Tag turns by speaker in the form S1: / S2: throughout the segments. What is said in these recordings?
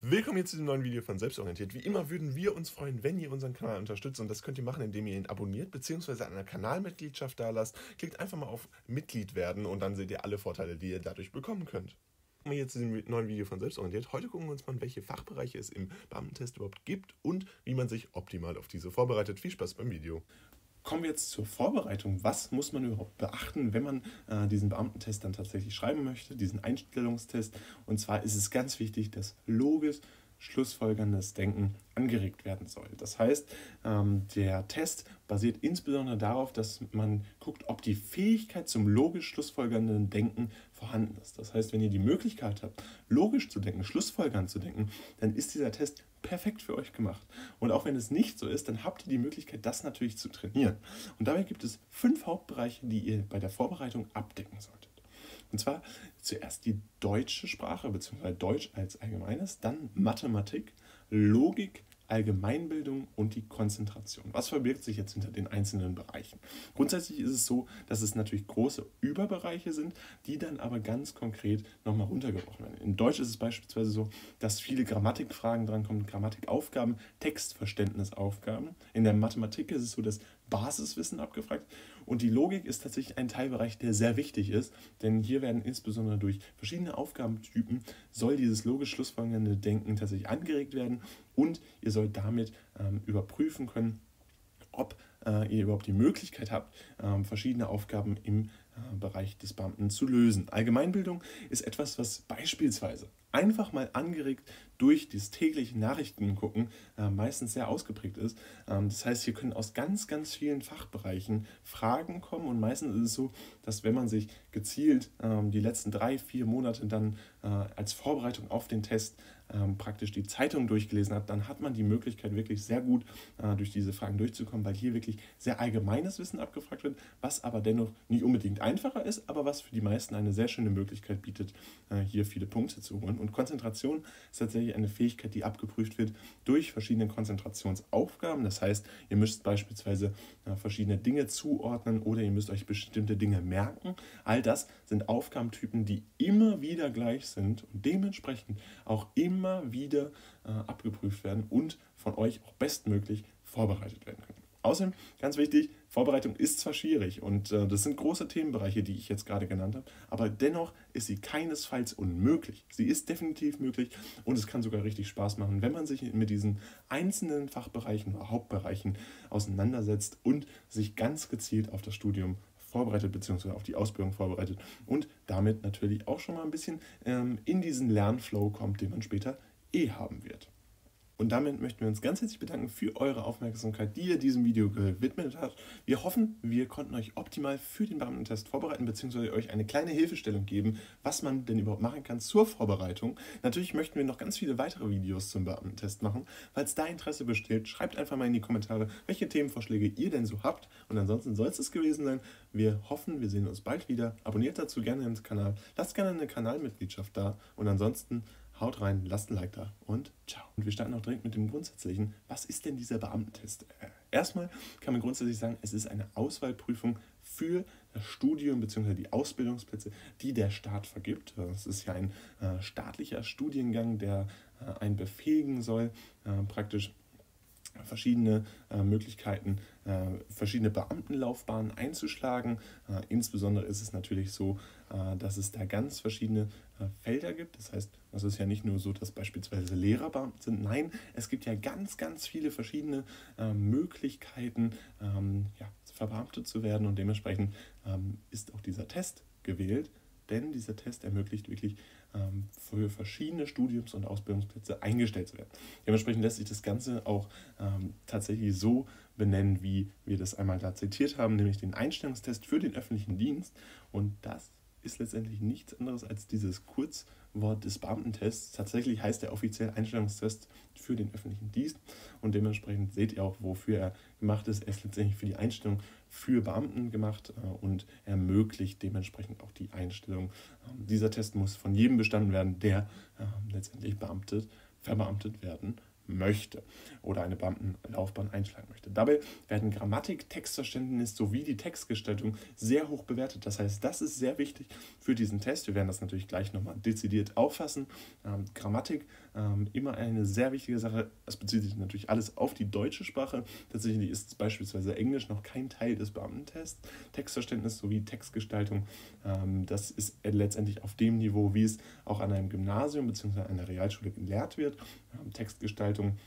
S1: Willkommen hier zu diesem neuen Video von Selbstorientiert. Wie immer würden wir uns freuen, wenn ihr unseren Kanal unterstützt und das könnt ihr machen, indem ihr ihn abonniert bzw. eine Kanalmitgliedschaft da lasst. Klickt einfach mal auf Mitglied werden und dann seht ihr alle Vorteile, die ihr dadurch bekommen könnt. Kommen wir jetzt zu diesem neuen Video von Selbstorientiert. Heute gucken wir uns mal, welche Fachbereiche es im Beamtentest überhaupt gibt und wie man sich optimal auf diese vorbereitet. Viel Spaß beim Video. Kommen wir jetzt zur Vorbereitung. Was muss man überhaupt beachten, wenn man äh, diesen Beamtentest dann tatsächlich schreiben möchte, diesen Einstellungstest? Und zwar ist es ganz wichtig, dass logisch schlussfolgerndes Denken angeregt werden soll. Das heißt, ähm, der Test basiert insbesondere darauf, dass man guckt, ob die Fähigkeit zum logisch schlussfolgernden Denken vorhanden ist. Das heißt, wenn ihr die Möglichkeit habt, logisch zu denken, schlussfolgernd zu denken, dann ist dieser Test perfekt für euch gemacht. Und auch wenn es nicht so ist, dann habt ihr die Möglichkeit, das natürlich zu trainieren. Und dabei gibt es fünf Hauptbereiche, die ihr bei der Vorbereitung abdecken solltet. Und zwar zuerst die deutsche Sprache bzw. Deutsch als allgemeines, dann Mathematik, Logik, Allgemeinbildung und die Konzentration. Was verbirgt sich jetzt hinter den einzelnen Bereichen? Grundsätzlich ist es so, dass es natürlich große Überbereiche sind, die dann aber ganz konkret nochmal runtergebrochen werden. In Deutsch ist es beispielsweise so, dass viele Grammatikfragen drankommen, Grammatikaufgaben, Textverständnisaufgaben. In der Mathematik ist es so, dass Basiswissen abgefragt. Und die Logik ist tatsächlich ein Teilbereich, der sehr wichtig ist, denn hier werden insbesondere durch verschiedene Aufgabentypen soll dieses logisch schlussfolgernde Denken tatsächlich angeregt werden und ihr sollt damit ähm, überprüfen können, ob äh, ihr überhaupt die Möglichkeit habt, ähm, verschiedene Aufgaben im Bereich des Beamten zu lösen. Allgemeinbildung ist etwas, was beispielsweise einfach mal angeregt durch das tägliche Nachrichtengucken äh, meistens sehr ausgeprägt ist. Ähm, das heißt, hier können aus ganz, ganz vielen Fachbereichen Fragen kommen und meistens ist es so, dass wenn man sich gezielt ähm, die letzten drei, vier Monate dann äh, als Vorbereitung auf den Test ähm, praktisch die Zeitung durchgelesen hat, dann hat man die Möglichkeit wirklich sehr gut äh, durch diese Fragen durchzukommen, weil hier wirklich sehr allgemeines Wissen abgefragt wird, was aber dennoch nicht unbedingt einfacher ist, aber was für die meisten eine sehr schöne Möglichkeit bietet, äh, hier viele Punkte zu holen. Und Konzentration ist tatsächlich eine Fähigkeit, die abgeprüft wird durch verschiedene Konzentrationsaufgaben. Das heißt, ihr müsst beispielsweise äh, verschiedene Dinge zuordnen oder ihr müsst euch bestimmte Dinge merken. All das sind Aufgabentypen, die immer wieder gleich sind und dementsprechend auch immer wieder äh, abgeprüft werden und von euch auch bestmöglich vorbereitet werden können. Außerdem, ganz wichtig, Vorbereitung ist zwar schwierig und äh, das sind große Themenbereiche, die ich jetzt gerade genannt habe, aber dennoch ist sie keinesfalls unmöglich. Sie ist definitiv möglich und es kann sogar richtig Spaß machen, wenn man sich mit diesen einzelnen Fachbereichen oder Hauptbereichen auseinandersetzt und sich ganz gezielt auf das Studium vorbereitet bzw. auf die Ausbildung vorbereitet und damit natürlich auch schon mal ein bisschen ähm, in diesen Lernflow kommt, den man später eh haben wird. Und damit möchten wir uns ganz herzlich bedanken für eure Aufmerksamkeit, die ihr diesem Video gewidmet habt. Wir hoffen, wir konnten euch optimal für den Beamtentest vorbereiten, beziehungsweise euch eine kleine Hilfestellung geben, was man denn überhaupt machen kann zur Vorbereitung. Natürlich möchten wir noch ganz viele weitere Videos zum Beamtentest machen. Falls da Interesse besteht, schreibt einfach mal in die Kommentare, welche Themenvorschläge ihr denn so habt. Und ansonsten soll es es gewesen sein. Wir hoffen, wir sehen uns bald wieder. Abonniert dazu gerne den Kanal. Lasst gerne eine Kanalmitgliedschaft da. Und ansonsten Haut rein, lasst ein Like da und ciao. Und wir starten auch direkt mit dem Grundsätzlichen. Was ist denn dieser Beamtentest? Äh, erstmal kann man grundsätzlich sagen, es ist eine Auswahlprüfung für das Studium bzw. die Ausbildungsplätze, die der Staat vergibt. Es ist ja ein äh, staatlicher Studiengang, der äh, einen befähigen soll, äh, praktisch verschiedene äh, Möglichkeiten, äh, verschiedene Beamtenlaufbahnen einzuschlagen. Äh, insbesondere ist es natürlich so, äh, dass es da ganz verschiedene äh, Felder gibt. Das heißt, es ist ja nicht nur so, dass beispielsweise Lehrerbeamte sind. Nein, es gibt ja ganz, ganz viele verschiedene äh, Möglichkeiten, ähm, ja, verbeamtet zu werden und dementsprechend ähm, ist auch dieser Test gewählt, denn dieser Test ermöglicht wirklich ähm, für verschiedene Studiums- und Ausbildungsplätze eingestellt zu werden. Dementsprechend lässt sich das Ganze auch ähm, tatsächlich so benennen, wie wir das einmal da zitiert haben, nämlich den Einstellungstest für den öffentlichen Dienst. Und das ist letztendlich nichts anderes als dieses Kurzwort des Beamtentests. Tatsächlich heißt der offiziell Einstellungstest für den öffentlichen Dienst und dementsprechend seht ihr auch, wofür er gemacht ist. Er ist letztendlich für die Einstellung für Beamten gemacht äh, und ermöglicht dementsprechend auch die Einstellung. Ähm, dieser Test muss von jedem bestanden werden, der ähm, letztendlich beamtet, verbeamtet werden möchte oder eine Beamtenlaufbahn einschlagen möchte. Dabei werden Grammatik, Textverständnis sowie die Textgestaltung sehr hoch bewertet. Das heißt, das ist sehr wichtig für diesen Test. Wir werden das natürlich gleich nochmal dezidiert auffassen. Ähm, Grammatik ähm, immer eine sehr wichtige Sache. Das bezieht sich natürlich alles auf die deutsche Sprache. Tatsächlich ist beispielsweise Englisch noch kein Teil des Beamtentests. Textverständnis sowie Textgestaltung, ähm, das ist letztendlich auf dem Niveau, wie es auch an einem Gymnasium bzw. einer Realschule gelehrt wird. Ähm, Textgestaltung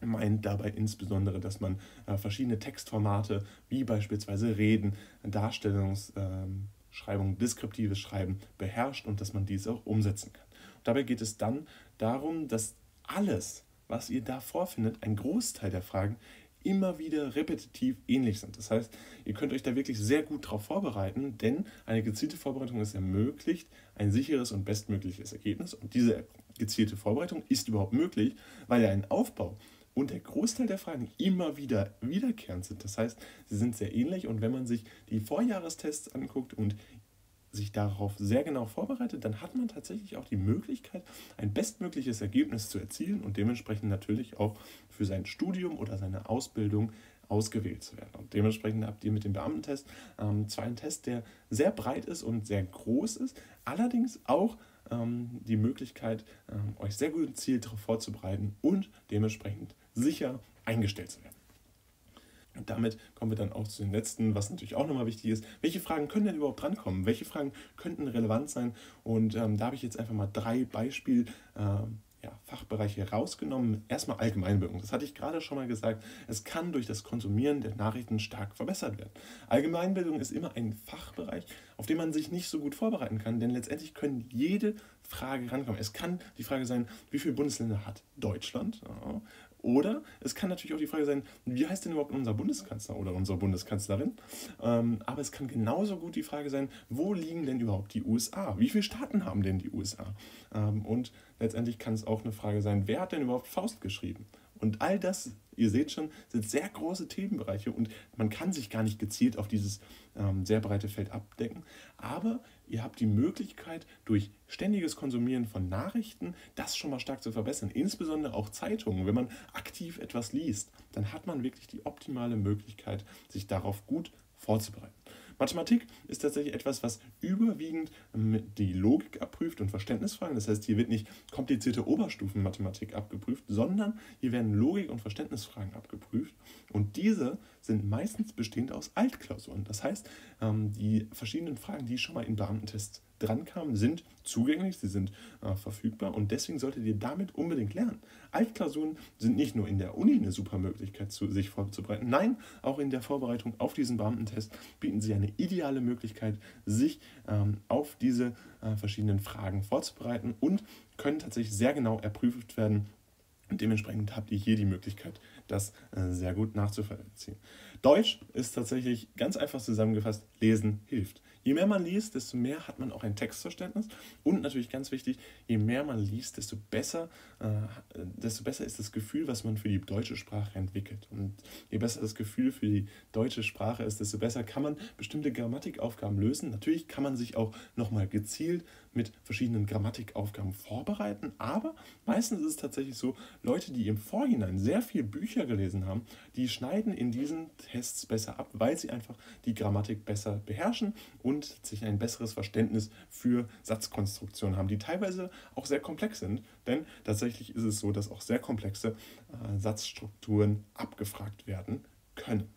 S1: meint dabei insbesondere, dass man äh, verschiedene Textformate wie beispielsweise Reden, Darstellungsschreibung, ähm, deskriptives Schreiben beherrscht und dass man dies auch umsetzen kann. Und dabei geht es dann darum, dass alles, was ihr da vorfindet, ein Großteil der Fragen immer wieder repetitiv ähnlich sind. Das heißt, ihr könnt euch da wirklich sehr gut darauf vorbereiten, denn eine gezielte Vorbereitung ist ermöglicht ein sicheres und bestmögliches Ergebnis. Und diese gezielte Vorbereitung ist überhaupt möglich, weil ja ein Aufbau und der Großteil der Fragen immer wieder wiederkehrend sind. Das heißt, sie sind sehr ähnlich und wenn man sich die Vorjahrestests anguckt und sich darauf sehr genau vorbereitet, dann hat man tatsächlich auch die Möglichkeit, ein bestmögliches Ergebnis zu erzielen und dementsprechend natürlich auch für sein Studium oder seine Ausbildung ausgewählt zu werden. Und dementsprechend habt ihr mit dem Beamtentest ähm, zwar einen Test, der sehr breit ist und sehr groß ist, allerdings auch ähm, die Möglichkeit, ähm, euch sehr gut gezielt darauf vorzubereiten und dementsprechend sicher eingestellt zu werden. Und damit kommen wir dann auch zu den letzten, was natürlich auch nochmal wichtig ist. Welche Fragen können denn überhaupt drankommen? Welche Fragen könnten relevant sein? Und ähm, da habe ich jetzt einfach mal drei Beispiel, ähm, ja, Fachbereiche rausgenommen. Erstmal Allgemeinbildung. Das hatte ich gerade schon mal gesagt. Es kann durch das Konsumieren der Nachrichten stark verbessert werden. Allgemeinbildung ist immer ein Fachbereich, auf den man sich nicht so gut vorbereiten kann, denn letztendlich können jede Frage rankommen. Es kann die Frage sein, wie viele Bundesländer hat Deutschland? Oder es kann natürlich auch die Frage sein, wie heißt denn überhaupt unser Bundeskanzler oder unsere Bundeskanzlerin? Ähm, aber es kann genauso gut die Frage sein, wo liegen denn überhaupt die USA? Wie viele Staaten haben denn die USA? Ähm, und letztendlich kann es auch eine Frage sein, wer hat denn überhaupt Faust geschrieben? Und all das, ihr seht schon, sind sehr große Themenbereiche und man kann sich gar nicht gezielt auf dieses ähm, sehr breite Feld abdecken. Aber ihr habt die Möglichkeit, durch ständiges Konsumieren von Nachrichten das schon mal stark zu verbessern. Insbesondere auch Zeitungen. Wenn man aktiv etwas liest, dann hat man wirklich die optimale Möglichkeit, sich darauf gut vorzubereiten. Mathematik ist tatsächlich etwas, was überwiegend die Logik abprüft und Verständnisfragen. Das heißt, hier wird nicht komplizierte Oberstufenmathematik abgeprüft, sondern hier werden Logik- und Verständnisfragen abgeprüft. Und diese sind meistens bestehend aus Altklausuren. Das heißt, ähm, die verschiedenen Fragen, die schon mal in Beamtentests drankamen, sind zugänglich, sie sind äh, verfügbar und deswegen solltet ihr damit unbedingt lernen. Altklausuren sind nicht nur in der Uni eine super Möglichkeit, zu, sich vorzubereiten, nein, auch in der Vorbereitung auf diesen Beamtentest bieten sie eine ideale Möglichkeit, sich ähm, auf diese äh, verschiedenen Fragen vorzubereiten und können tatsächlich sehr genau erprüft werden. Und dementsprechend habt ihr hier die Möglichkeit, das äh, sehr gut nachzuvollziehen. Deutsch ist tatsächlich ganz einfach zusammengefasst, lesen hilft. Je mehr man liest, desto mehr hat man auch ein Textverständnis. Und natürlich ganz wichtig, je mehr man liest, desto besser, äh, desto besser ist das Gefühl, was man für die deutsche Sprache entwickelt. Und je besser das Gefühl für die deutsche Sprache ist, desto besser kann man bestimmte Grammatikaufgaben lösen. Natürlich kann man sich auch nochmal gezielt mit verschiedenen Grammatikaufgaben vorbereiten, aber meistens ist es tatsächlich so, Leute, die im Vorhinein sehr viel Bücher gelesen haben, die schneiden in diesen Tests besser ab, weil sie einfach die Grammatik besser beherrschen und sich ein besseres Verständnis für Satzkonstruktionen haben, die teilweise auch sehr komplex sind, denn tatsächlich ist es so, dass auch sehr komplexe äh, Satzstrukturen abgefragt werden können.